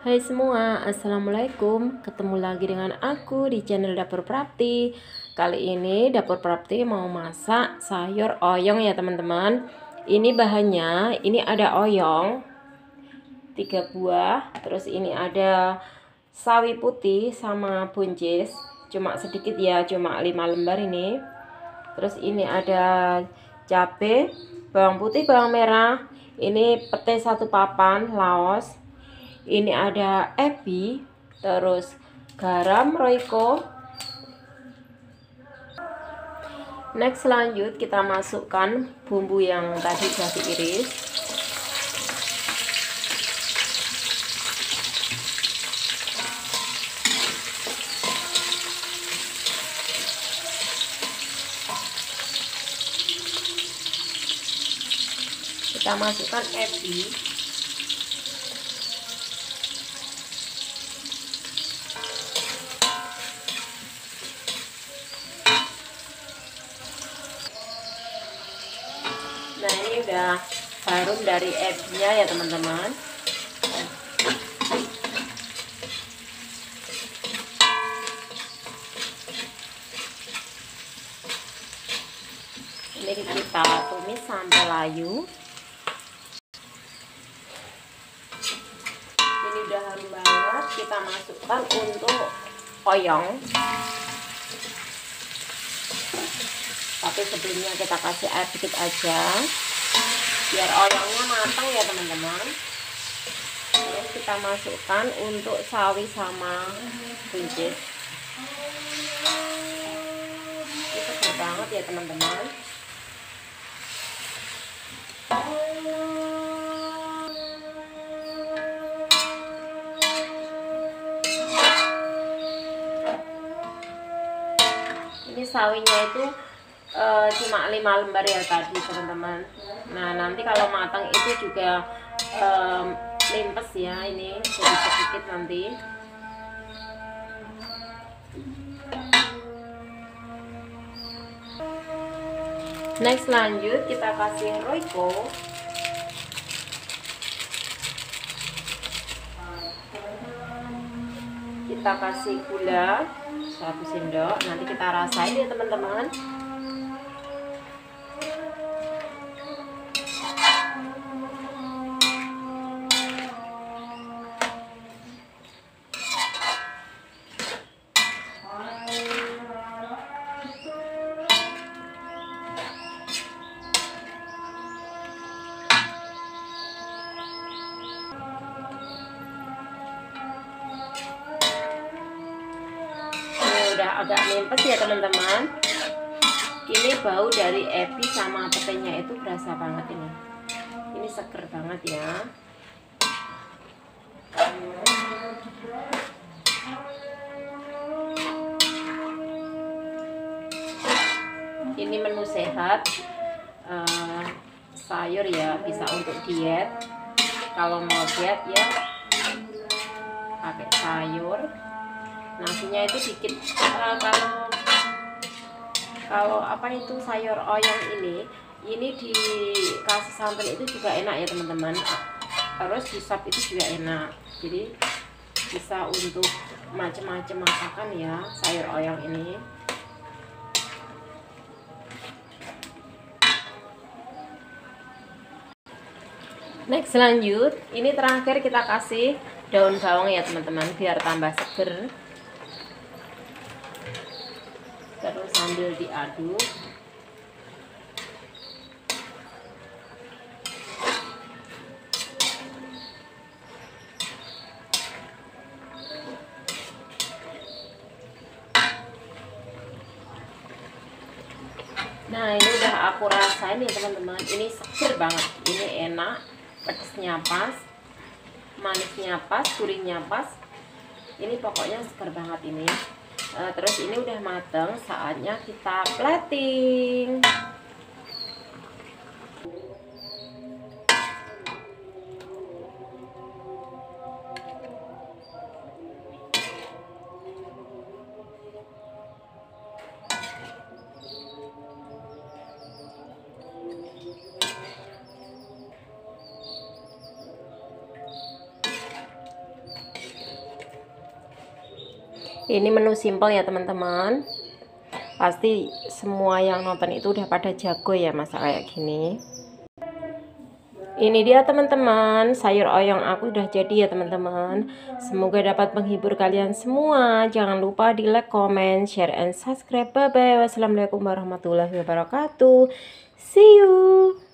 Hai semua, Assalamualaikum. Ketemu lagi dengan aku di channel Dapur Prapti. Kali ini Dapur Prapti mau masak sayur oyong ya teman-teman. Ini bahannya, ini ada oyong tiga buah. Terus ini ada sawi putih sama buncis. Cuma sedikit ya, cuma 5 lembar ini. Terus ini ada cabai, bawang putih, bawang merah. Ini pete satu papan, laos ini ada epi terus garam roiko next lanjut kita masukkan bumbu yang tadi sudah diiris. Kita masukkan epi udah harum dari egg-nya ya teman-teman. Ini kita tumis sampai layu. Ini udah harum banget kita masukkan untuk oyong. Tapi sebelumnya kita kasih air sedikit aja biar oyongnya matang ya teman-teman. Terus kita masukkan untuk sawi sama buncis. Ini segar banget ya teman-teman. Ini sawinya itu e, cuma 5 lembar ya tadi teman-teman nah nanti kalau matang itu juga e, limpes ya ini. Jadi sedikit nanti. Next lanjut. Kita kasih roiko kita kasih gula. 1 sendok. Nanti kita rasain ya teman-teman udah agak nempes ya teman-teman. Ini bau dari epi sama petenya itu berasa banget ini. Ini seger banget ya. Ini menu sehat. Uh, sayur ya bisa untuk diet. Kalau mau diet ya pakai sayur nasinya itu dikit. Uh, kalau kalau apa itu sayur oyong ini ini dikasih sambal itu juga enak ya teman-teman. Terus di sop itu juga enak. Jadi bisa untuk macam-macam masakan ya sayur oyong ini. Next lanjut. Ini terakhir kita kasih daun bawang ya teman-teman biar tambah seger terus sambil diaduk. Nah ini udah aku rasain ya teman-teman. Ini seger banget. Ini enak. Pedesnya pas. Manisnya pas. Gurihnya pas. Ini pokoknya seger banget ini uh, terus ini udah mateng saatnya kita plating ini menu simple ya teman-teman. Pasti semua yang nonton itu udah pada jago ya masak kayak gini. Ini dia teman-teman. Sayur oyong aku udah jadi ya teman-teman. Semoga dapat menghibur kalian semua. Jangan lupa di like comment share and subscribe. Bye bye wassalamualaikum warahmatullahi wabarakatuh. See you